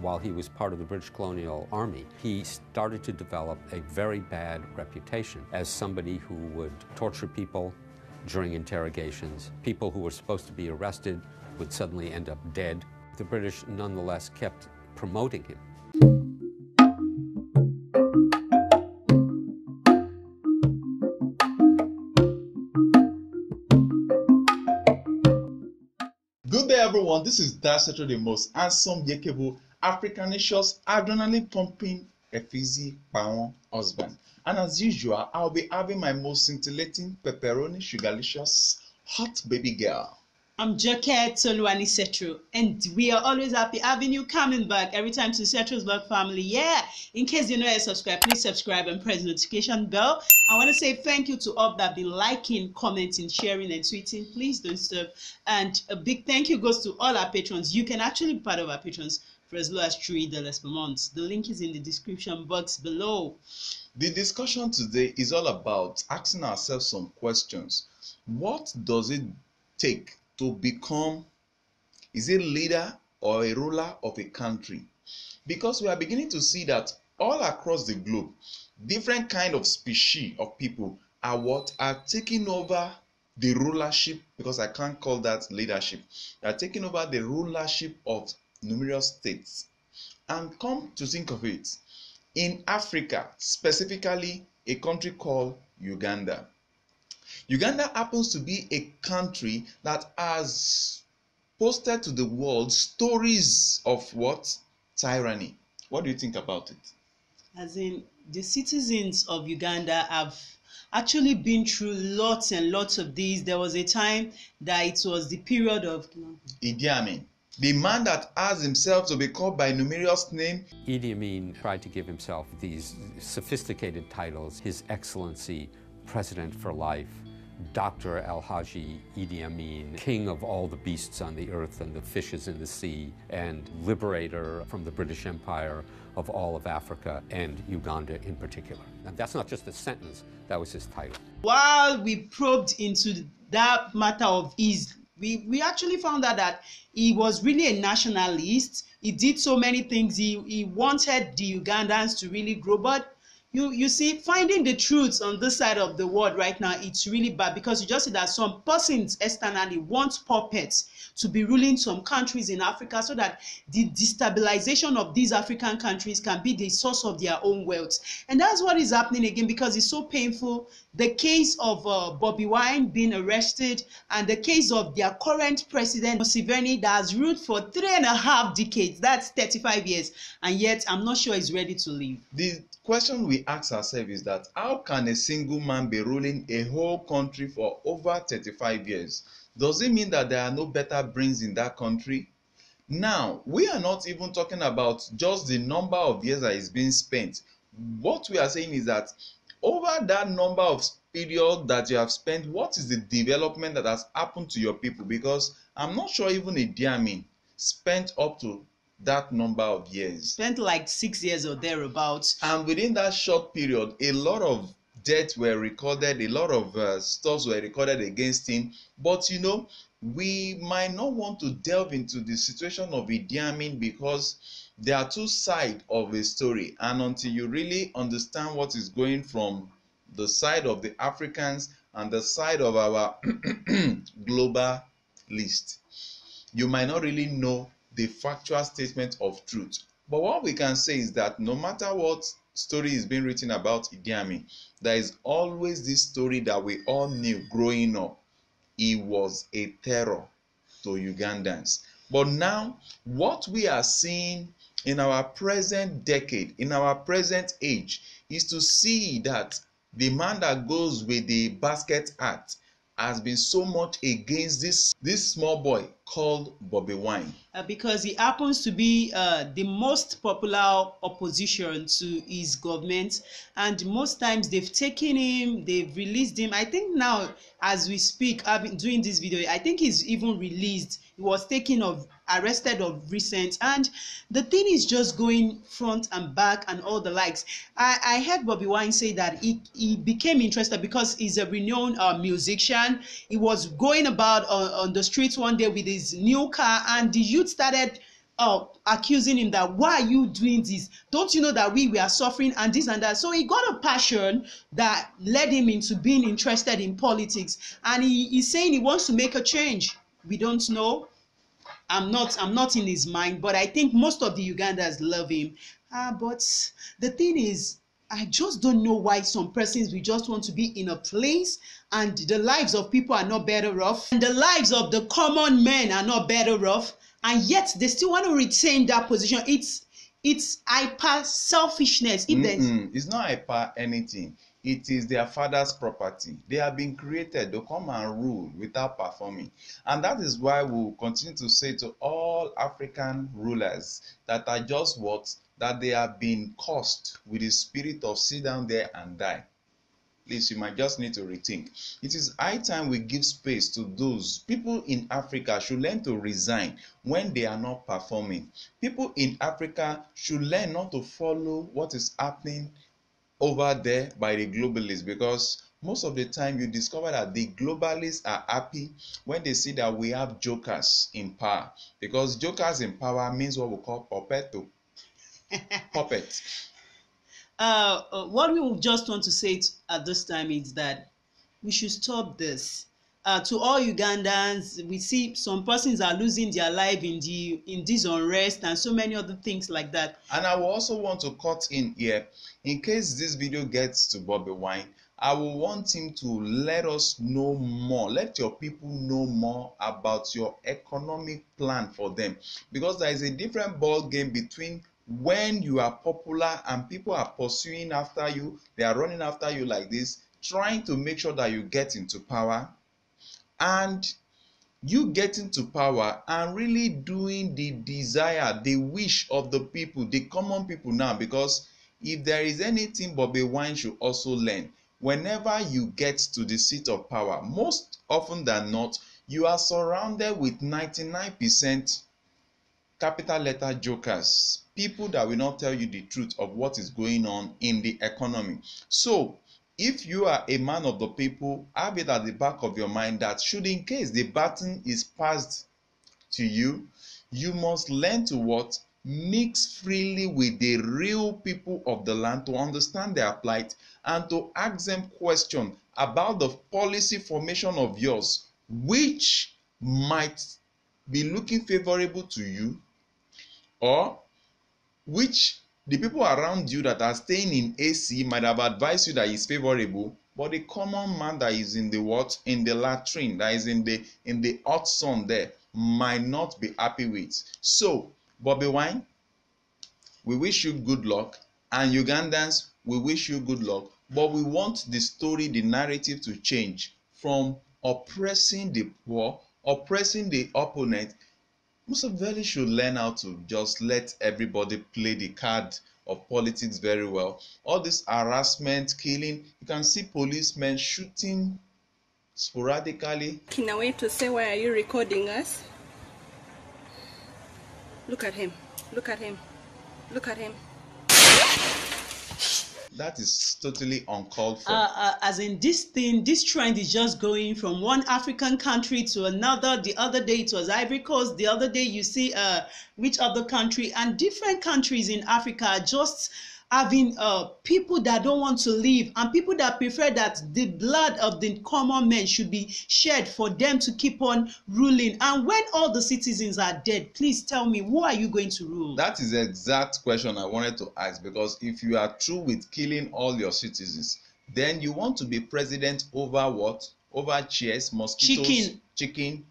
while he was part of the British colonial army, he started to develop a very bad reputation as somebody who would torture people during interrogations. People who were supposed to be arrested would suddenly end up dead. The British nonetheless kept promoting him. Good day, everyone. This is Daseto, the most handsome, yakable, Africanicious, adrenaline pumping, Efizi Pawon husband. And as usual, I'll be having my most scintillating, pepperoni, sugarlicious, hot baby girl. I'm Joket Toluwani Setro, and we are always happy having you coming back every time to Setro's Vlog family. Yeah, in case you're not subscribed, please subscribe and press the notification bell. I want to say thank you to all that been liking, commenting, sharing, and tweeting. Please don't stop. And a big thank you goes to all our patrons. You can actually be part of our patrons for as low as $3 per month. The link is in the description box below. The discussion today is all about asking ourselves some questions. What does it take to become is a leader or a ruler of a country because we are beginning to see that all across the globe different kind of species of people are what are taking over the rulership because i can't call that leadership they are taking over the rulership of numerous states and come to think of it in africa specifically a country called uganda Uganda happens to be a country that has posted to the world stories of what? Tyranny. What do you think about it? As in, the citizens of Uganda have actually been through lots and lots of these. There was a time that it was the period of. Idi Amin. The man that has himself to be called by numerous names. Idi Amin tried to give himself these sophisticated titles, His Excellency, President for Life, Dr. Al Haji Idi Amin, king of all the beasts on the earth and the fishes in the sea, and liberator from the British Empire of all of Africa and Uganda in particular. And that's not just a sentence, that was his title. While we probed into that matter of his we, we actually found out that he was really a nationalist. He did so many things. He, he wanted the Ugandans to really grow, but you you see finding the truth on this side of the world right now it's really bad because you just see that some persons externally want puppets to be ruling some countries in africa so that the destabilization of these african countries can be the source of their own wealth. And that's what is happening again because it's so painful. The case of uh, Bobby Wine being arrested and the case of their current president Museveni that has ruled for three and a half decades. That's 35 years. And yet I'm not sure he's ready to leave. The question we ask ourselves is that how can a single man be ruling a whole country for over 35 years? Does it mean that there are no better brains in that country? Now, we are not even talking about just the number of years that is being spent. What we are saying is that over that number of period that you have spent what is the development that has happened to your people because i'm not sure even a Amin spent up to that number of years. Spent like six years or thereabouts. And within that short period a lot of deaths were recorded a lot of uh, stuffs were recorded against him. But you know we might not want to delve into the situation of Idi Amin because there are two sides of a story. And until you really understand what is going from the side of the Africans and the side of our global list you might not really know the factual statement of truth but what we can say is that no matter what story is being written about Idi Amin there is always this story that we all knew growing up he was a terror to Ugandans. But now, what we are seeing in our present decade, in our present age, is to see that the man that goes with the basket hat has been so much against this this small boy called Bobby Wine. Uh, because he happens to be uh, the most popular opposition to his government, and most times they've taken him, they've released him. I think now, as we speak, I've been doing this video. I think he's even released. He was taken of arrested of recent, and the thing is just going front and back and all the likes. I, I heard Bobby Wine say that he, he became interested because he's a renowned uh, musician. He was going about on, on the streets one day with his new car, and the youth started uh, accusing him that why are you doing this don't you know that we we are suffering and this and that so he got a passion that led him into being interested in politics and he he's saying he wants to make a change we don't know i'm not i'm not in his mind but i think most of the ugandans love him uh, but the thing is I just don't know why some persons we just want to be in a place and the lives of people are not better off and the lives of the common men are not better off and yet they still want to retain that position. It's it's hyper selfishness. If Mm-mm. It's not hyper anything. It is their father's property. They have been created to come and rule without performing. And that is why we will continue to say to all African rulers that are just what? That they have been cursed with the spirit of sit down there and die. Please, you might just need to rethink. It is high time we give space to those people in Africa should learn to resign when they are not performing. People in Africa should learn not to follow what is happening over there by the globalists because most of the time you discover that the globalists are happy when they see that we have jokers in power because jokers in power means what we call puppeto puppet uh, uh, what we just want to say at this time is that we should stop this. Uh, to all Ugandans, we see some persons are losing their life in the in this unrest and so many other things like that. And I will also want to cut in here, in case this video gets to Bobby Wine, I will want him to let us know more. Let your people know more about your economic plan for them, because there is a different ball game between when you are popular and people are pursuing after you they are running after you like this trying to make sure that you get into power and you get into power and really doing the desire the wish of the people the common people now because if there is anything Bobby Wine should also learn whenever you get to the seat of power most often than not you are surrounded with 99 percent capital letter jokers people that will not tell you the truth of what is going on in the economy. So, if you are a man of the people, have it at the back of your mind that should in case the baton is passed to you, you must learn to what? Mix freely with the real people of the land to understand their plight and to ask them questions about the policy formation of yours, which might be looking favorable to you or which the people around you that are staying in AC might have advised you that it's favorable, but the common man that is in the what in the latrine that is in the in the hot sun there might not be happy with. So, Bobby Wine, we wish you good luck, and Ugandans, we wish you good luck. But we want the story, the narrative to change from oppressing the poor, oppressing the opponent, Museveni should learn how to just let everybody play the card of politics very well. All this harassment, killing, you can see policemen shooting sporadically. Can I wait to say why are you recording us? Look at him. Look at him. Look at him that is totally uncalled for. Uh, uh, as in this thing, this trend is just going from one African country to another. The other day it was Ivory Coast. The other day you see uh, which other country and different countries in Africa are just having uh, people that don't want to live and people that prefer that the blood of the common men should be shed for them to keep on ruling. And when all the citizens are dead, please tell me, who are you going to rule? That is the exact question I wanted to ask because if you are true with killing all your citizens, then you want to be president over what? Over chairs, mosquitoes, chicken, chicken,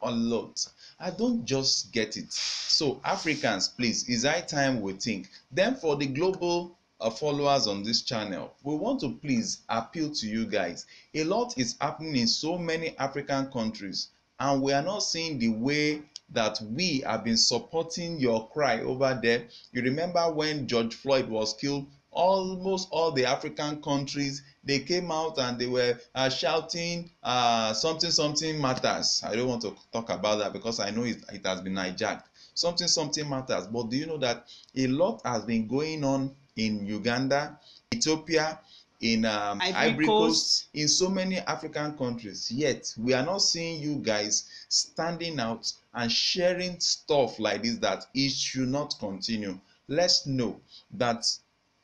unload. I don't just get it. So, Africans, please, it's high time we think. Then, for the global uh, followers on this channel, we want to please appeal to you guys. A lot is happening in so many African countries, and we are not seeing the way that we have been supporting your cry over there. You remember when George Floyd was killed? Almost all the African countries they came out and they were uh, shouting uh, something something matters i don't want to talk about that because i know it, it has been hijacked something something matters but do you know that a lot has been going on in uganda ethiopia in um, Ivory Ivory Coast. Coast, in so many African countries. Yet we are not seeing you guys standing out and sharing stuff like this that it should not continue. Let's know that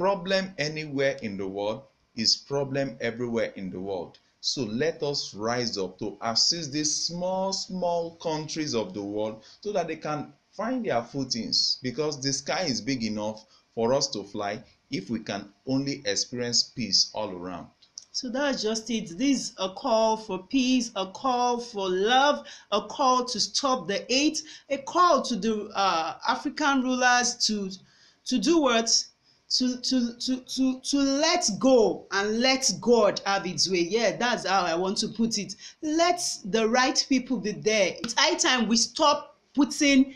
problem anywhere in the world is problem everywhere in the world. So let us rise up to assist these small, small countries of the world so that they can find their footings because the sky is big enough for us to fly if we can only experience peace all around. So that's just it. This is a call for peace, a call for love, a call to stop the hate, a call to the uh, African rulers to to do what? To, to, to, to, to let go and let God have its way. Yeah, that's how I want to put it. Let the right people be there. It's high time we stop putting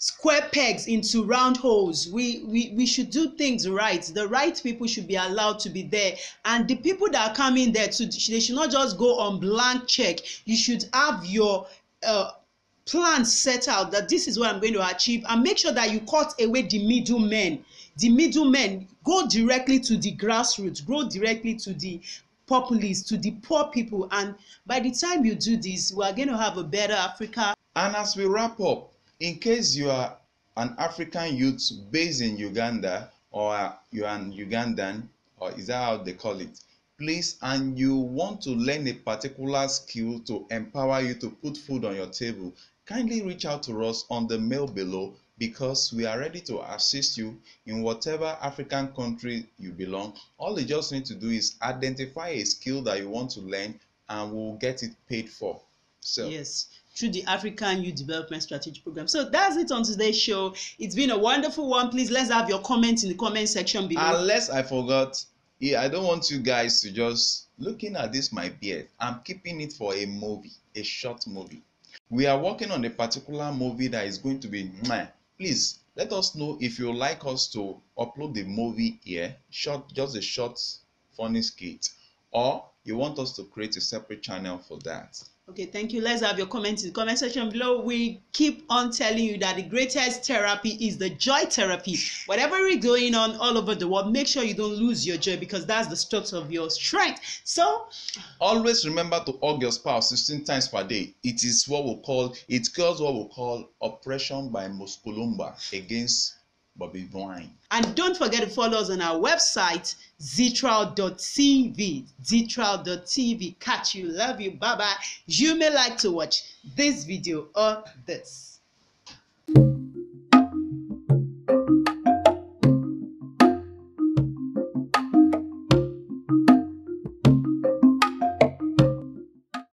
square pegs into round holes we we we should do things right the right people should be allowed to be there and the people that are coming there to they should not just go on blank check you should have your uh, plan set out that this is what i'm going to achieve and make sure that you cut away the middlemen the middlemen go directly to the grassroots go directly to the populace to the poor people and by the time you do this we are going to have a better africa And as we wrap up, in case you are an African youth based in Uganda or you're an Ugandan, or is that how they call it? Please, and you want to learn a particular skill to empower you to put food on your table, kindly reach out to us on the mail below because we are ready to assist you in whatever African country you belong. All you just need to do is identify a skill that you want to learn and we'll get it paid for. So, Yes, through the African Youth Development Strategy Program. So that's it on today's show. It's been a wonderful one. Please let's have your comments in the comment section below. unless I forgot, yeah, I don't want you guys to just looking at this my beard. I'm keeping it for a movie, a short movie. We are working on a particular movie that is going to be. Mwah. Please let us know if you like us to upload the movie here, short, just a short, funny skit, or you want us to create a separate channel for that. Okay, thank you. Let's have your comments in the comment section below. We keep on telling you that the greatest therapy is the joy therapy. Whatever is going on all over the world, make sure you don't lose your joy because that's the source of your strength. So, Always remember to hug your spouse 16 times per day. It is what we call it cures what we call oppression by musculumba against Bobby Wine. and don't forget to follow us on our website, ztral.tv. ztral.tv. Catch you, love you, bye bye. You may like to watch this video or this.